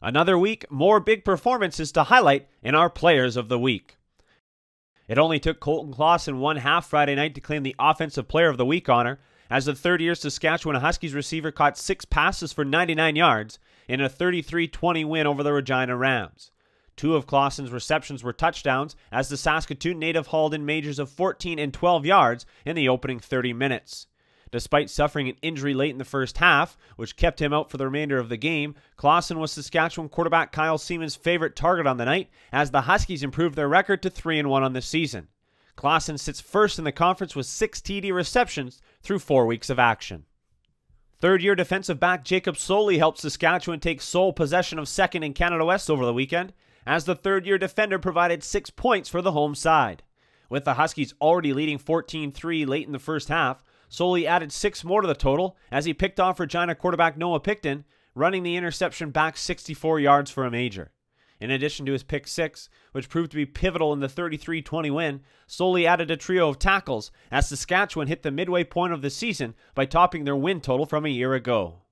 Another week, more big performances to highlight in our Players of the Week. It only took Colton Klassen one half Friday night to claim the Offensive Player of the Week honor, as the third year Saskatchewan Huskies receiver caught six passes for 99 yards in a 33 20 win over the Regina Rams. Two of Klassen's receptions were touchdowns, as the Saskatoon native hauled in majors of 14 and 12 yards in the opening 30 minutes. Despite suffering an injury late in the first half, which kept him out for the remainder of the game, Klassen was Saskatchewan quarterback Kyle Siemens' favorite target on the night as the Huskies improved their record to 3 1 on the season. Klassen sits first in the conference with six TD receptions through four weeks of action. Third year defensive back Jacob Soley helped Saskatchewan take sole possession of second in Canada West over the weekend, as the third year defender provided six points for the home side. With the Huskies already leading 14 3 late in the first half, Soley added six more to the total as he picked off Regina quarterback Noah Picton, running the interception back 64 yards for a major. In addition to his pick six, which proved to be pivotal in the 33 20 win, Soley added a trio of tackles as Saskatchewan hit the midway point of the season by topping their win total from a year ago.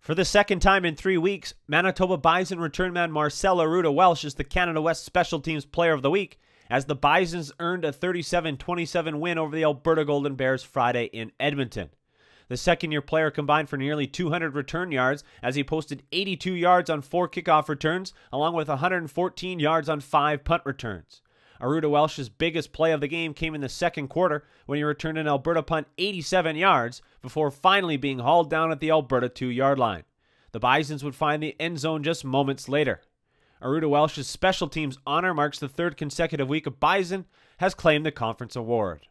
For the second time in three weeks, Manitoba Bison return man Marcel Arruda Welsh is the Canada West Special Teams Player of the Week as the Bisons earned a 37 27 win over the Alberta Golden Bears Friday in Edmonton. The second year player combined for nearly 200 return yards as he posted 82 yards on four kickoff returns, along with 114 yards on five punt returns. Arruda Welsh's biggest play of the game came in the second quarter when he returned an Alberta punt 87 yards before finally being hauled down at the Alberta two yard line. The Bisons would find the end zone just moments later. Arruda Welsh's special teams honor marks the third consecutive week a Bison has claimed the conference award.